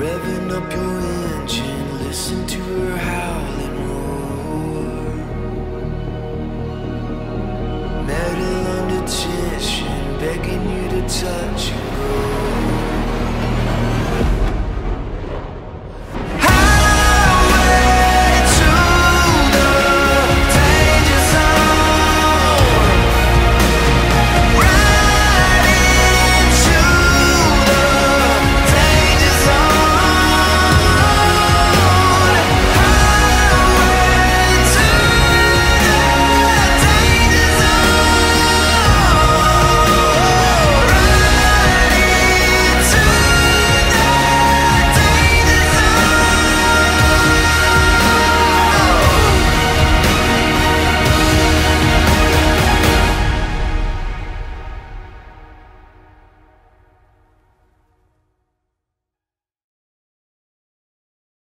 Revving up your engine, listen to her howling roar. Metal under tension, begging you to touch.